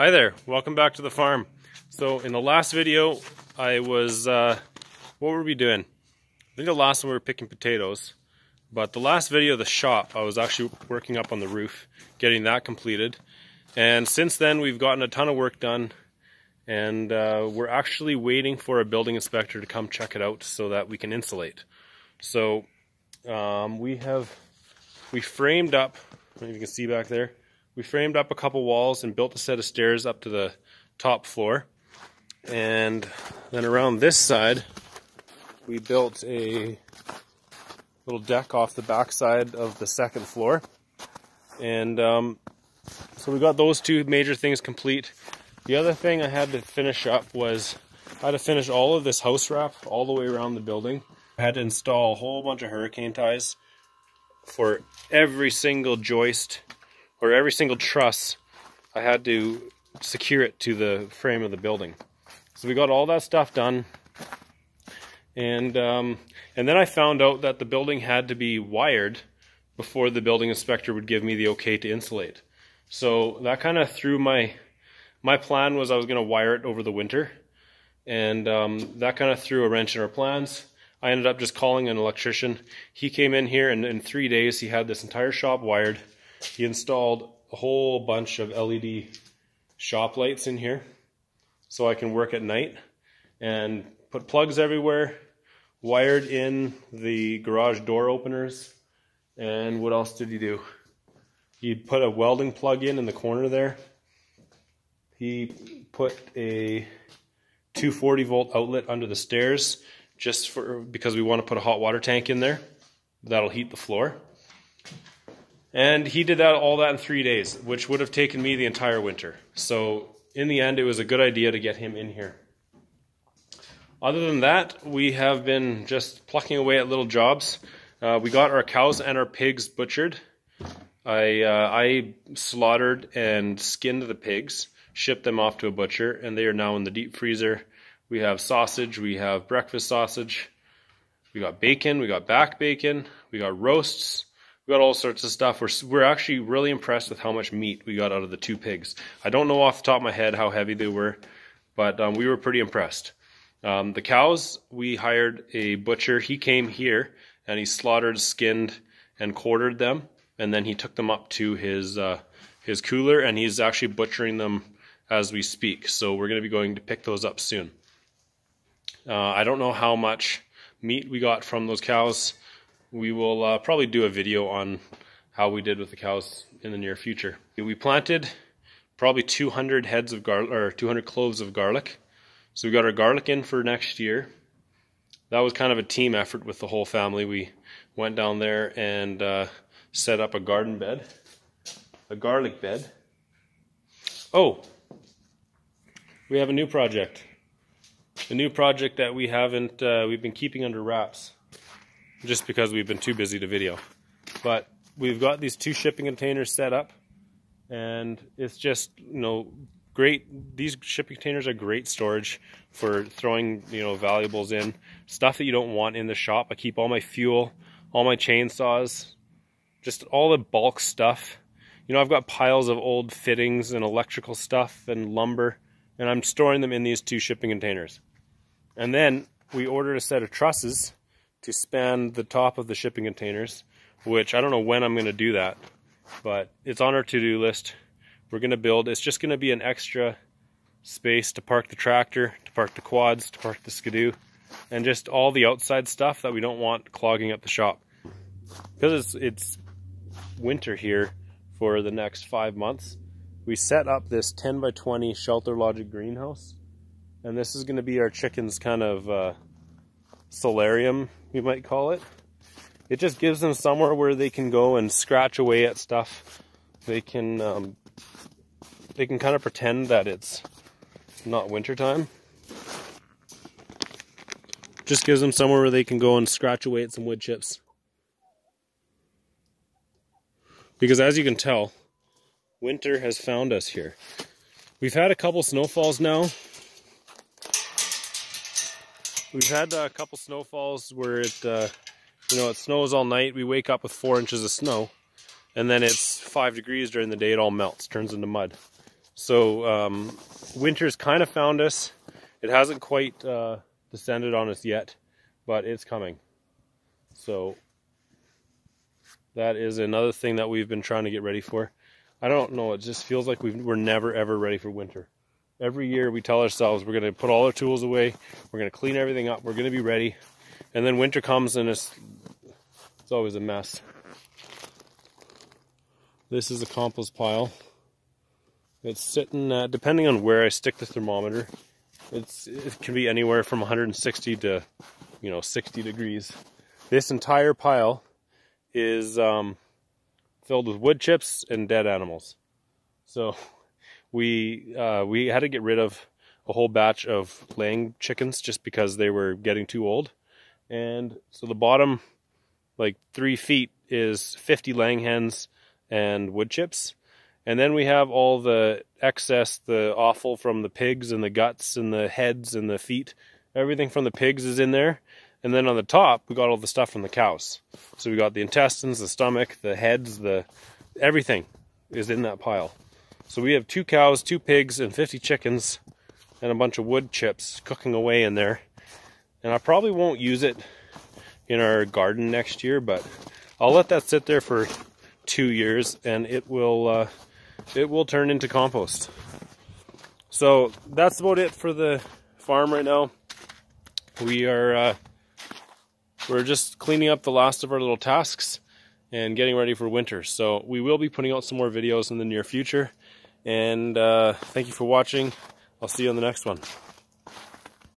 Hi there, welcome back to the farm. So in the last video, I was, uh, what were we doing? I think the last one we were picking potatoes, but the last video of the shop, I was actually working up on the roof, getting that completed. And since then, we've gotten a ton of work done, and uh, we're actually waiting for a building inspector to come check it out so that we can insulate. So um, we have, we framed up, if you can see back there, we framed up a couple walls and built a set of stairs up to the top floor. And then around this side, we built a little deck off the back side of the second floor. And um, so we got those two major things complete. The other thing I had to finish up was I had to finish all of this house wrap all the way around the building. I had to install a whole bunch of hurricane ties for every single joist or every single truss, I had to secure it to the frame of the building. So we got all that stuff done. And, um, and then I found out that the building had to be wired before the building inspector would give me the okay to insulate. So that kind of threw my, my plan was I was going to wire it over the winter. And um, that kind of threw a wrench in our plans. I ended up just calling an electrician. He came in here and in three days he had this entire shop wired he installed a whole bunch of LED shop lights in here so I can work at night and put plugs everywhere, wired in the garage door openers, and what else did he do? He put a welding plug in in the corner there. He put a 240 volt outlet under the stairs just for because we want to put a hot water tank in there. That'll heat the floor. And he did that all that in three days, which would have taken me the entire winter. So in the end, it was a good idea to get him in here. Other than that, we have been just plucking away at little jobs. Uh, we got our cows and our pigs butchered. I uh, I slaughtered and skinned the pigs, shipped them off to a butcher, and they are now in the deep freezer. We have sausage, we have breakfast sausage, we got bacon, we got back bacon, we got roasts, we got all sorts of stuff. We're, we're actually really impressed with how much meat we got out of the two pigs. I don't know off the top of my head how heavy they were, but um, we were pretty impressed. Um, the cows, we hired a butcher. He came here and he slaughtered, skinned, and quartered them, and then he took them up to his uh, his cooler, and he's actually butchering them as we speak. So we're going to be going to pick those up soon. Uh, I don't know how much meat we got from those cows we will uh, probably do a video on how we did with the cows in the near future. We planted probably 200 heads of garlic or 200 cloves of garlic. So we got our garlic in for next year. That was kind of a team effort with the whole family. We went down there and uh, set up a garden bed, a garlic bed. Oh, we have a new project. A new project that we haven't, uh, we've been keeping under wraps just because we've been too busy to video. But we've got these two shipping containers set up and it's just, you know, great. These shipping containers are great storage for throwing, you know, valuables in. Stuff that you don't want in the shop. I keep all my fuel, all my chainsaws, just all the bulk stuff. You know, I've got piles of old fittings and electrical stuff and lumber, and I'm storing them in these two shipping containers. And then we ordered a set of trusses to span the top of the shipping containers, which I don't know when I'm going to do that, but it's on our to-do list. We're going to build, it's just going to be an extra space to park the tractor, to park the quads, to park the skidoo, and just all the outside stuff that we don't want clogging up the shop. Because it's, it's winter here for the next five months, we set up this 10 by 20 Shelter Logic greenhouse. And this is going to be our chickens kind of uh, solarium, you might call it. It just gives them somewhere where they can go and scratch away at stuff. They can um, they can kind of pretend that it's not wintertime. Just gives them somewhere where they can go and scratch away at some wood chips. Because as you can tell, winter has found us here. We've had a couple snowfalls now, We've had a couple snowfalls where it, uh, you know, it snows all night. We wake up with four inches of snow, and then it's five degrees during the day. It all melts, turns into mud. So um, winter's kind of found us. It hasn't quite uh, descended on us yet, but it's coming. So that is another thing that we've been trying to get ready for. I don't know, it just feels like we are never ever ready for winter. Every year we tell ourselves we're going to put all our tools away, we're going to clean everything up, we're going to be ready. And then winter comes and it's, it's always a mess. This is a compost pile. It's sitting, uh, depending on where I stick the thermometer, it's it can be anywhere from 160 to, you know, 60 degrees. This entire pile is um, filled with wood chips and dead animals. So we uh, we had to get rid of a whole batch of laying chickens just because they were getting too old. And so the bottom, like three feet, is 50 laying hens and wood chips. And then we have all the excess, the offal from the pigs and the guts and the heads and the feet. Everything from the pigs is in there. And then on the top, we got all the stuff from the cows. So we got the intestines, the stomach, the heads, the everything is in that pile. So we have two cows, two pigs, and 50 chickens, and a bunch of wood chips cooking away in there. And I probably won't use it in our garden next year, but I'll let that sit there for two years, and it will uh, it will turn into compost. So that's about it for the farm right now. We are uh, we're just cleaning up the last of our little tasks and getting ready for winter. So we will be putting out some more videos in the near future. And uh, thank you for watching. I'll see you on the next one.